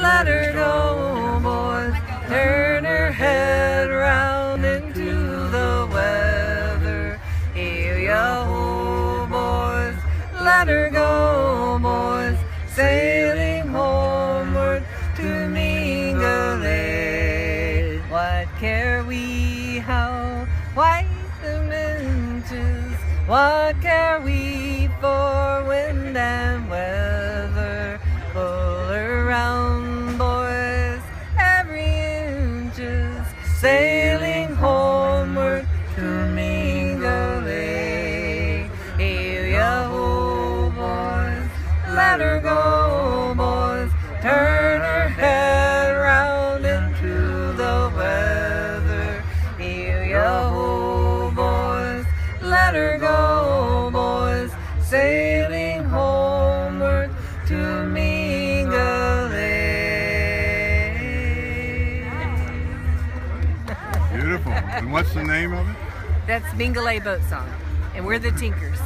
let her go, boys. Turn her head round into the weather. Here ya ho, boys. Let her go, boys. Sailing homeward to Mingulay. What care we how white the minches? What care we for wind and sailing homeward to Mingulay. Here ya ho, boys, let her go, boys, turn her head round into the weather. Ya ho, boys, let her go, boys, sailing homeward to Beautiful. And what's the name of it? That's Mingulay Boat Song, and we're the Tinkers.